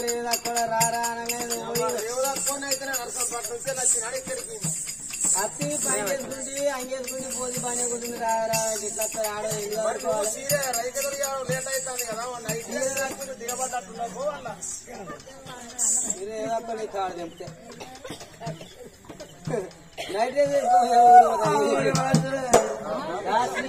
ఆవిడ అక్కడ రారా అనలేదు అత్తి పని చేసుకుంటే అంగేసుకుంటే పోతే పని కుదింది రారా ఇట్లా ఆడో ఏదో కాదు చెప్తే నైట్ రాత్రి.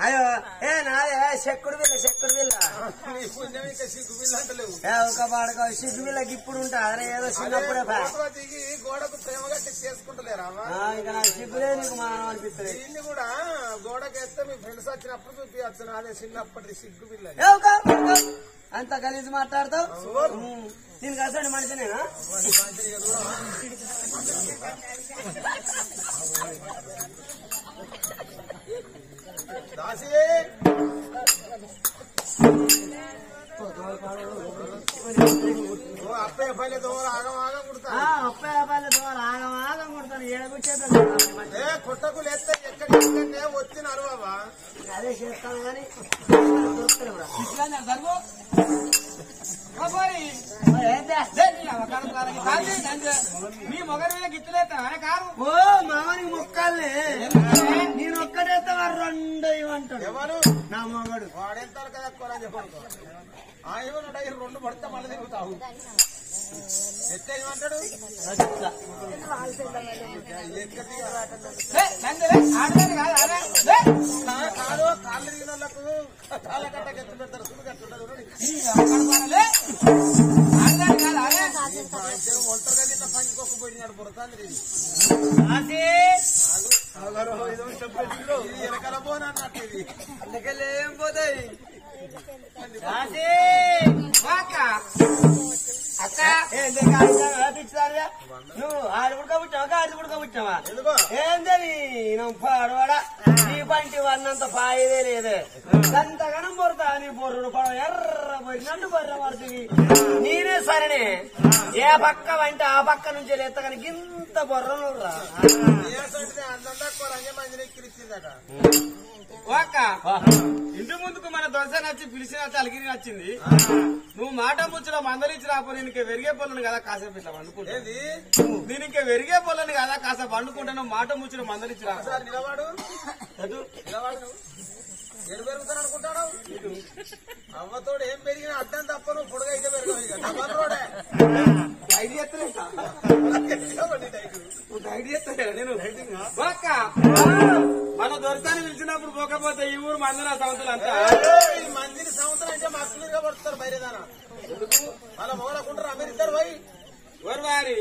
అయ్యో ఏ నాదే చెక్కుడు బిల్ల చెక్కుడు బిల్ల ఒక పాడక సిగ్గు బిల్లకి ఇప్పుడు ఉంటా అదే ఏదో చిన్నప్పుడే. గోడకు ప్రేమ గట్టి చేసుకుంటలేరా ఇక నాకు సిగ్గులే నీకు మనం అనిపిస్తుంది దీన్ని కూడా గోడకేస్తే మీ ఫ్రెండ్స్ వచ్చినప్పుడు చూపించచ్చు అదే చిన్నప్పటి సిగ్గు ఒక. అంత గలీజ్ మాట్లాడతావు. దీనికి అసలు మనిషినేనా? దాసి. ఓ అప్పయ్య పల్లె దోర ఆగం ఆగం కుడతా ఆ, ముప్పై రూపాయల దూరం ఆగం ఆగం కొడతాను ఏడగుచ్చేద్దాం ఏ కొట్టకు లేస్తే వచ్చినారు బాబా. అదే చేస్తాను కానీ? మీ మొగరు మీద గిట్టులేస్తా కాదు. ఓ మామనికి మొక్కాలే. నేను ఒక్కడైతే వాడు రెండు ఇవ్వంటాడు ఎవరు? నా మొగడు. వాడెంతారు కదా అని చెప్పాను ఆ ఏమన్నాడు అయ్యి రెండు పడితే మళ్ళీ తిరుగుతావు. ఎట్లా ఆడదాన్ని కాదు కాళ్ళు తిరిగిన వాళ్ళకు కాళ్ళ కట్ట పెడతారు సుడు వెనకాల పోను ఇది అందుకెళ్ళి ఏం పోతాయి నువ్వు ఆడి ఆడి ఎందుకో ఏందని నువ్వు పాడవాడా పంటి వన్నంత ఫాయిదే లేదే. అంతగనం పొరతా? నీ బొర్రుడు పడ ఎర్ర పోయినట్టు బొర్ర పడుతుంది నేనే సరేనే. ఏ పక్క వంటి ఆ పక్క నుంచి ఎత్తగాని గింత బొర్రను అక్క ఇంటి ముందుకు మన దొరస నచ్చి పిలిచినట్టు అలిగిరి నచ్చింది. నువ్వు మాట ముచ్చిన మందలించి రాకపోతే నేను ఇంకా వెరిగే పొలను కదా కాసేపు ఇట్లా వండుకుంటా ఏది? నేను ఇంకా వెరిగే పొలను కదా కాసేపు వండుకుంటాను మాట ముచ్చిన మందలించి రా ఎడు పెరుగుతాను అనుకుంటాడు. అవ్వతోడు ఏం పెరిగినా అర్థం తప్ప నువ్వు పొడుగా అయితే నేను? అక్క మన దొరసాన్ని పిలిచినప్పుడు పోకపోతే ఈ ఊరు మందిర సంవత్సరాలు అంతా? ఈ మందిని సంవత్సరం అంటే మక్కులుగా పడుతారు బయలుదేరా వాళ్ళ మొగలకుంటారు అమెరిద్దరు పోయి వారి?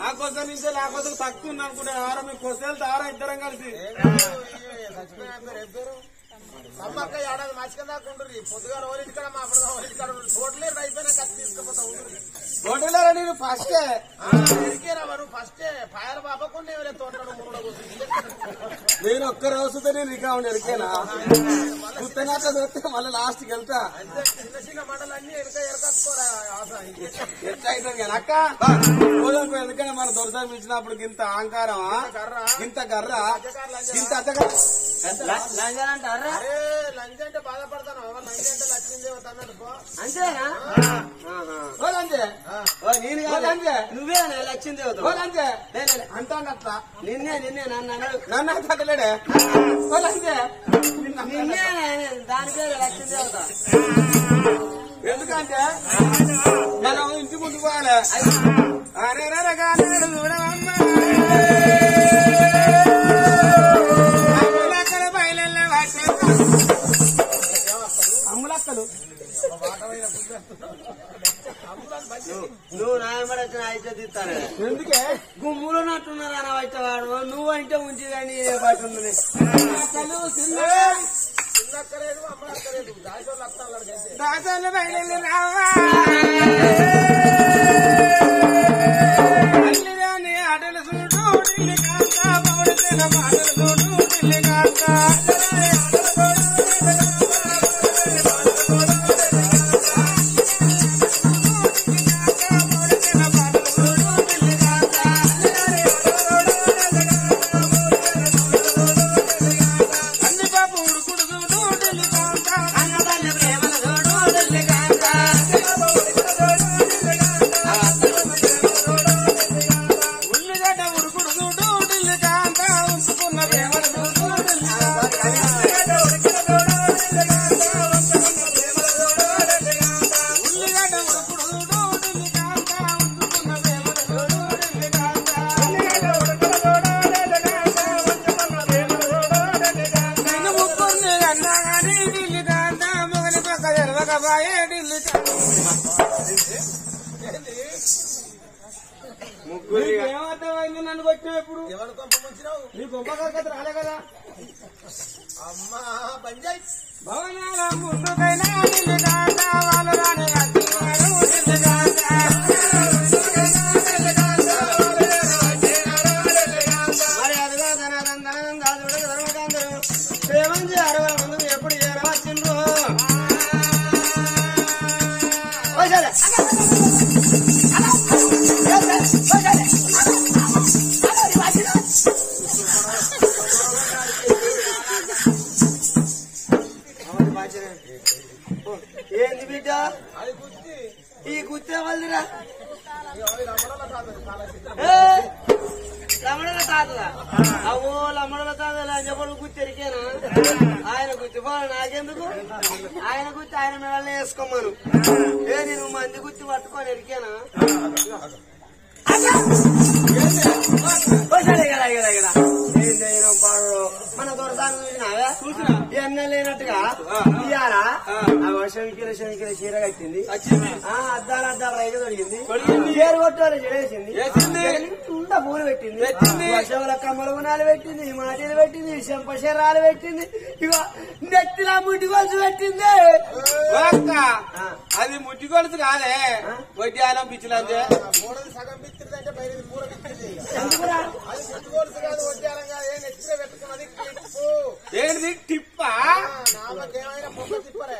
ఆ కోసం నుంచే ఆ కోసం తక్కువ ఉంది అనుకుంటే ఎవరో మీ కొసేలు తారా ఇద్దరం కలిసి. సమ్మక్క ఏడాది మచ్చిక దాకా ఉండ్రి పొద్దుగా ఓలింటి కాడ మా అప్పుడు ఓలింటి కాడ ఉండ్రి టోటల్ అయిపోయినా కత్తి తీసుకుపోతా ఉండ్రి హోటల్ నేను ఫస్ట్ ఎరికేరా వాడు ఫస్ట్ పాయల బాబకుండా ఎవరైతే తోటలు మురుడ నేను ఒక్క రోజుతో నేను రికామ్ ఎరికేనా పుస్తకాట్ల చూస్తే మళ్ళీ లాస్ట్కి వెళ్తా. అంతే చిన్న మండలన్నీ ఎరక ఎరకచ్చుకోరా ఆశ. ఎట్లా అవుతుంది కానీ అక్క? పోదాం ఎందుకంటే మన దొరసారి పిలిచినప్పుడు గింత అహంకారమా కర్ర? గింత గర్ర అంటారా అరే లంచ్ అంటే బాధపడతాను లంచ్ లక్ష్మీదేవత అంతేనా? నువ్వే లక్ష్యం దేవత అంటాడత్త నిన్నే నిన్నే నన్ను నన్ను లంజే. నిన్నే నేను దాని పేరు లక్ష్యం దేవత ఎందుకంటే మనం ఇంటి ముందు పోవాలి? అరే అమ్ములక్కలు అమ్ములక్కలు నువ్వు నాయమడచ్చిన అయితే తీస్తాను ఎందుకే? గుమ్ములు నట్టున్నారు అని వచ్చేవాడు నువ్వు అంటే ఉంచి కానీ చిన్న చిన్నక్కలేదు అమ్మక్కలేదు దాసోళ్ళు అత్తాళ్ళు రావా అల్లిరాని ఆటలు చూడు మాటలు చూడు. పట్టుకొని ఎరికేనా వచ్చాడే కదా కదా ఎన్న లేనట్టుగా ఇయ్యాలా? ఆ. వర్షంకి శనికి చీర కట్టింది. ఆ అద్దాలు అద్దాలు రైలు తొడిగింది. చీర కొట్టాలి చేసింది ఉండ పూలు పెట్టింది. వర్షంలో కమ్మల పెట్టింది మాటలు పెట్టింది చెంపశరాలు పెట్టింది. ఇక నెత్తిలా ముట్టి కొలుసు పెట్టింది అది ముట్టి కొలుసు కాదే వడ్డీ ఆలం పిచ్చిలంతే సగం బయట మూల కాదు కాదు నెత్తిలో పెట్టుకున్నది? క్లిప్పు టిప్పా? నామకేమైనా పొగ తిప్పరే.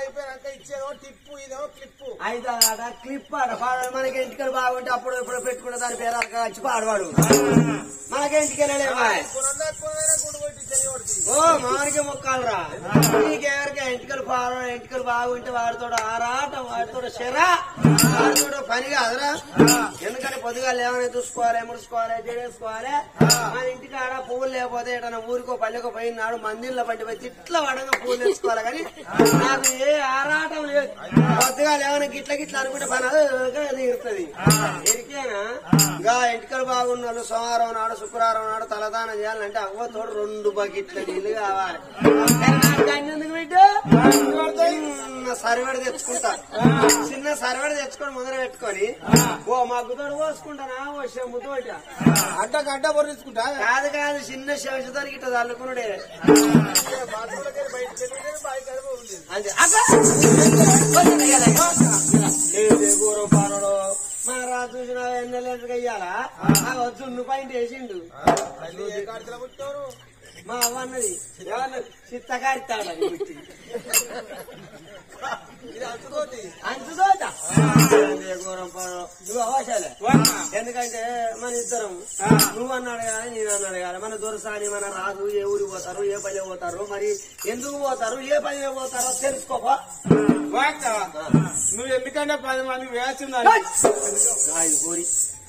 అయిపోయాక ఇచ్చేదో టిప్పు ఇదేమో క్లిప్పు. అయితే ఆడ క్లిప్ ఆడ మనకి ఇంటికి బాగుంటే అప్పుడు ఇప్పుడు పెట్టుకున్న దాని పేరు అక్కడ వచ్చి పాడవాడు. మనకి ఇంటికి వెళ్ళలేమా ఓ మామిడికి మొక్కాలరా? నీకెవరికి ఎంటికలు పాడ ఎంటికలు బాగుంటే వాడితో ఆరాటం వాడితో శరా వాడితో పని కాదురా. ఎందుకంటే పొద్దుగా లేవని చూసుకోవాలి ముడుచుకోవాలి జడేసుకోవాలి మన ఇంటికి ఆడ పువ్వులు లేకపోతే ఏదైనా ఊరికో పల్లెకో పోయినాడు మందిర్లో పండి పోయి ఇట్లా వాడంగా పువ్వులు వేసుకోవాలి కానీ నాకు ఏ ఆరాటం లేదు. పొద్దుగా లేవని గిట్ల గిట్ల అనుకుంటే పని తీరుతుంది. ఎరికేనా ఇంకా ఎంటికలు బాగున్న వాళ్ళు సోమవారం నాడు శుక్రవారం నాడు తలదానం చేయాలంటే అవ్వ తోడు రెండు బకెట్ల నీళ్ళు కావాలి. ఎందుకు బిడ్డ చిన్న సరివడ తెచ్చుకుంటా. చిన్న సరివడ తెచ్చుకొని ముందర పెట్టుకొని ఓ మగ్గుతోడు పోసుకుంటానా ఓ చెమ్ముతోట అడ్డ గడ్డ పొరించుకుంటా కాదు కాదు చిన్న శంషతో ఇట్లా చల్లుకున్నాడే అంతే. అబ్బా! వదిలే కదా. ఏదే ఘోరం పానడు. మా రాజు చూసిన ఎన్నెలెంటగా ఇయ్యాలా జున్ను పాయింట్ వేసిండు. మా అవ్వ అన్నది ఏమన్నది ఘోరం. నువ్వు అవసలే ఎందుకంటే మన ఇద్దరం నువ్వు అన్నాడు కానీ నేను అన్నాడు కానీ మన దొరసాని మన రాజు ఏ ఊరికి పోతారు ఏ పని పోతారు మరి ఎందుకు పోతారు ఏ పని పోతారో తెలుసుకోపా నువ్వు ఎందుకంటే పది మందికి వేసిందా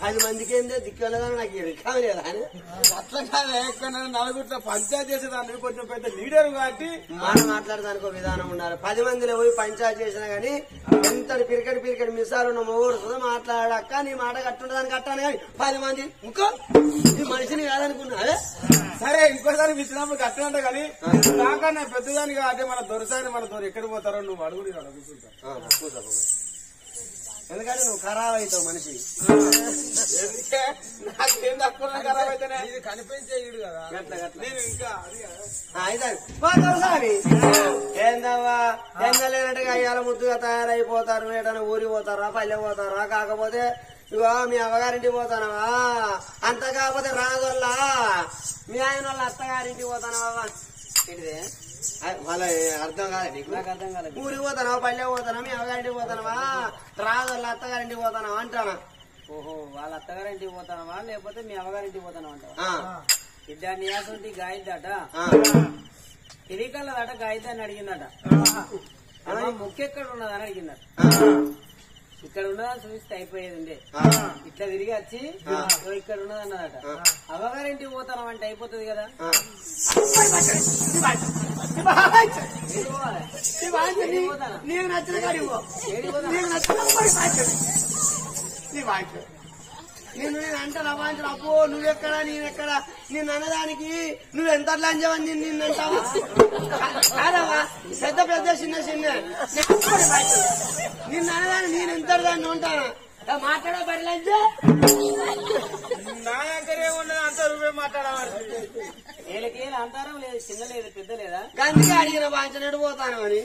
పది మందికి ఏందే దిక్కులేదని నాకు రికామ లేదా అని అట్లా కాదు నలుగురిలో పంచాయతీ చేసేదాన్ని కొంచెం పెద్ద లీడర్ కాబట్టి మనం మాట్లాడడానికి ఒక విధానం ఉండాలి. పది మందిలో పోయి పంచాయతీ చేసినా గానీ ఎంత పిరికడి పిరికడి మిసాలు ఉన్న మొగుడు మాట్లాడక్క నీ మాట కట్టుండదానికి కట్టాను కానీ పది మంది ఇంకో ఈ మనిషిని కాదనుకున్నా అదే? సరే ఇంకోసారి ఇచ్చినప్పుడు కట్టనంట కానీ నాకన్నా పెద్దదాని కాబట్టి మన దొరసాని మన దొర ఎక్కడ పోతారో నువ్వు అడుగు నేను ఎందుకంటే నువ్వు ఖరాబ్ అవుతావు మనిషి. ఎందుకే? నాకేం తక్కువ ఖరాబ్ అయితేనే. ఇది కనిపించే ఈడు కదా. గట్ల గట్ల. నేను ఇంకా అది కాదు. ఆ, అయితే. మా దొరసాని ఏందవ్వా? ఎందలేనట్టుగా అయ్యాల ముద్దుగా తయారైపోతారు. ఏదైనా ఊరి పోతారా? పల్లె పోతారా? కాకపోతే ఇగో మీ అవ్వగారింటికి పోతానవా? అంత కాకపోతే రాదోల్లా. మీ ఆయన వాళ్ళ అత్తగారింటికి పోతానవా? ఏంటిదే? వాళ్ళ అర్థం కాలేదు ఊరికి పోతానవా పల్లె పోతానా మీ అవ్వగారింటికి పోతానవా? రాదోళ్ళ అత్తగారింటికి పోతానవా అంటానా ఓహో వాళ్ళ అత్తగారింటికి పోతానవా? లేకపోతే మీ అమ్మగారింటికి పోతానవా అంటావా? ఆ, ఇద్దా నియాసంటి గాయిద్దట? ఆ. తిరిగల్లదట గాయిద్దాన్ని అడిగిందట. అమ్మ ముక్కు ఎక్కడ ఉన్నదని అడిగిందట. ఇక్కడ ఉన్నదా చూపిస్తే అయిపోయేది ఉండే ఆ. ఇట్లా తిరిగి వచ్చి "ఓ, ఇక్కడ ఉన్నది అన్నదట అవ్వగారింటికి పోతానం అంటే అయిపోతుంది కదా? నీకు నచ్చిన. నీ. నేను నేను అంటాను వాంఛలు అప్పో నువ్వెక్కడ నేనెక్కడ నేను అన్నదానికి నువ్వు ఎంత లంచమని నిన్ను అంటావా కాదమ్మా పెద్ద పెద్ద చిన్న చిన్న నేను. నిన్ను అన్నదాన్ని నేను ఎంత దాన్ని ఉంటాను? మాట్లాడే పని లంచ నా దగ్గర ఏమున్నది అంత నువ్వే మాట్లాడవాలి వీళ్ళకి అంతారం లేదు చిన్న లేదు పెద్ద లేదా? గందిగా అడిగిన వాంఛ పోతాను అని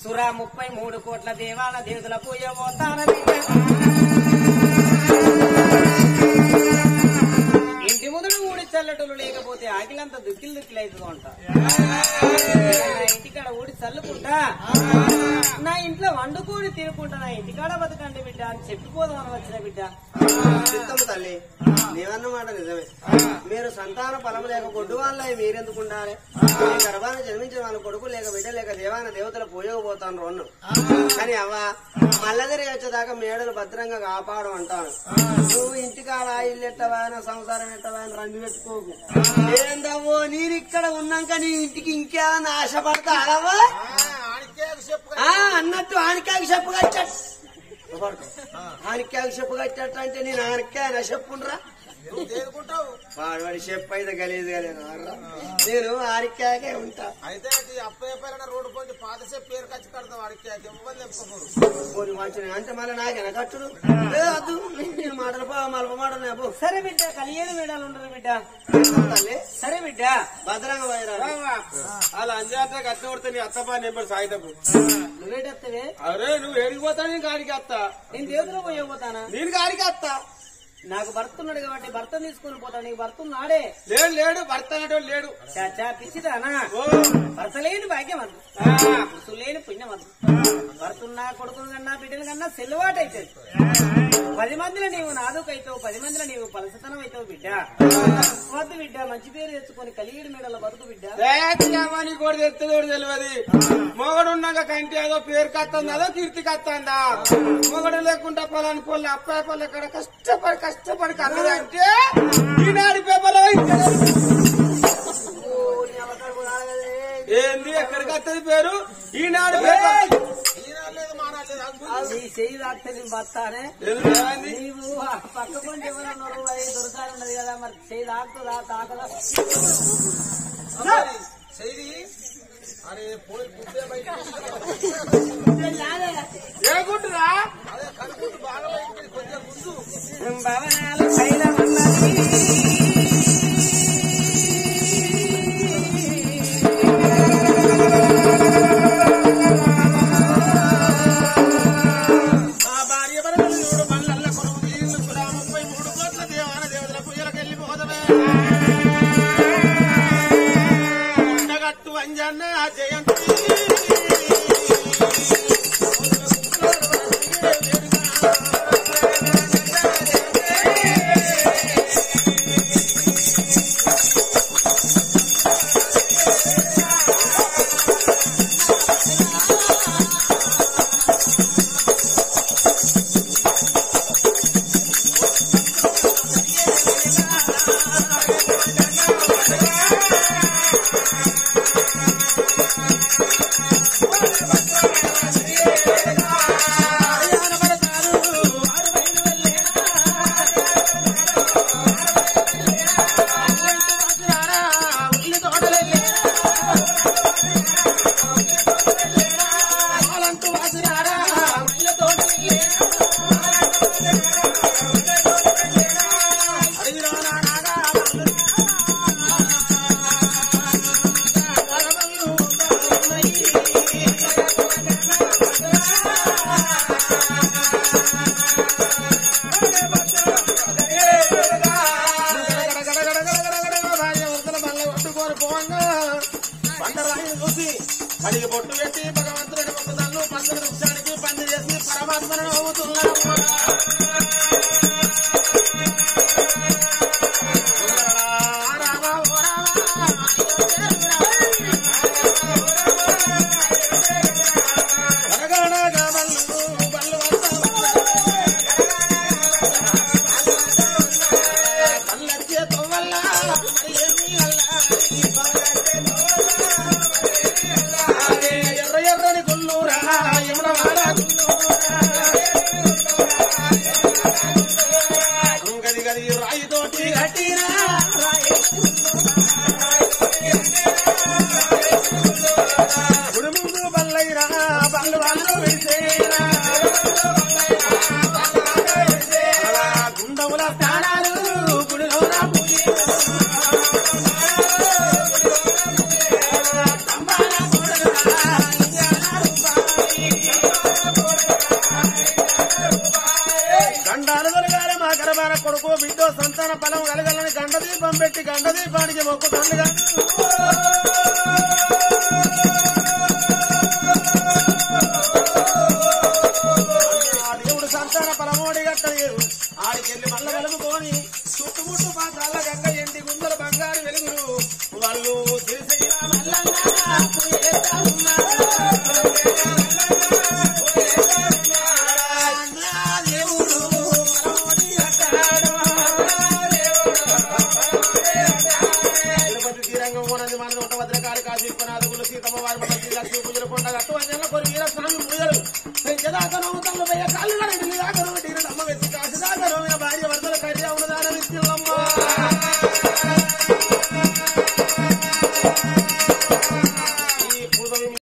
సురా ముప్పై మూడు కోట్ల దేవాల దేవతల పూజ ఇంటి ముందు ఊడి చల్లటలు లేకపోతే ఆకిలంత దుక్కిలు దుక్కిలు అవుతుందో అంట ఇంటికాడ ఊడి చల్లుకుంటా. ఇంట్లో వండుకొని తినుకుంటా నా ఇంటికాడ బతకండి బిడ్డ అని చెప్పిపోదామని వచ్చిన బిడ్డ. చిత్తము తల్లి నీవన్నమాట నిజమే. మీరు సంతాన ఫలము లేక కొడ్డు వాళ్ళ మీరెందుకు ఉండాలి మీ గర్భాన జన్మించిన వాళ్ళ కొడుకు లేక బిడ్డ లేక దేవాన దేవతల పూజకపోతాను రెండు కానీ అవ్వ తిరిగి వచ్చేదాకా మేడలు భద్రంగా కాపాడు అంటాను. నువ్వు ఇంటికాడ ఇల్లు ఎట్టవాయన సంసారం ఎట్టవాయన రంగు పెట్టుకోకు. ఏందవ్వో నేను ఇక్కడ ఉన్నాక నీ ఇంటికి ఇంకేమన్నా ఆశపడతావా? ఆడికే చెప్పు ఆ. అన్నట్టు ఆనికాయకి చెప్పు కట్టట్టు ఆనికాయకి చెప్పు కట్టట్టు అంటే నేను ఆనికాయ చెప్పుండ్రా? వాడి చెప్పు అయితే గలీజ్ నేను నేను ఆరికాకే ఉంటా. అయితే అప్పయ్య పైన రోడ్డు పోయి పాతసేపు పేరు ఖర్చు కడతావు ఇవ్వని చెప్పుకోరు మంచి అంటే మళ్ళీ నాకేనా ఏ వద్దు నేను మాటలు పో మలప మాటలు లేపు సరే బిడ్డ కలియేది మేడాలు ఉండరు బిడ్డ. సరే బిడ్డ. భద్రంగా పోయిరా అలా అంజాత కట్ట కొడితే నీ అత్తపా నెంబర్ సాయితకు. నువ్వేటత్తవే? అరే నువ్వు ఏడికి పోతా నేను గాడికి వస్తా. నేను దేవుడిలో పోయబోతానా నేను గాడికి వస్తా. నాకు భర్త ఉన్నాడు కాబట్టి భర్త తీసుకొని పోతాను నీకు భర్త ఉన్నాడే. లేడు లేడు భర్త అనేటోడు లేడు. చాచా పిచ్చిదానా? భర్త లేని భాగ్యం అది. పురుషులు లేని పుణ్యం అది. భర్త ఉన్నా కొడుకులు కన్నా బిడ్డల కన్నా సెల్లుబాటు అవుతుంది పది మందిలో నీవు నాదుకైతావు పది మందిలో నీవు పలసతనం అవుతావు బిడ్డ. వద్దు బిడ్డ మంచి పేరు తెచ్చుకొని కలిగిడి మేడల బతుకు బిడ్డ. నీ కూడా తెస్తుంది కూడా తెలియదు మొగడు ఉన్నాక కంటి ఏదో పేరు కత్తంది అదో కీర్తి కత్తందా? మొగడు లేకుండా పొలాన్ని పొల్లి అప్పాయి పొల్లి కష్టపడి కష్టపడి కన్నది అంటే ఈనాడు పేపర్లో ఏంది ఎక్కడికి వస్తుంది పేరు? ఈనాడు పేపర్. అది చెయ్యి దాక్తే నేను బతానే ఎందుకు ఏమైంది? నీవు పక్క పంట ఉన్నది కదా మరి. చెయ్యి దాకుతుందా తాకదా మరి చెయ్యి. అరే పోయి గుడ్డే బయట ఏ గుడ్డురా అదే భవనాలు వాళ్ళు వెలుగుకొని చుట్టుముట్టు పాదాల గంగ ఎండి గుందల బంగారు వెలుగులు. వాళ్ళు శ్రీశైల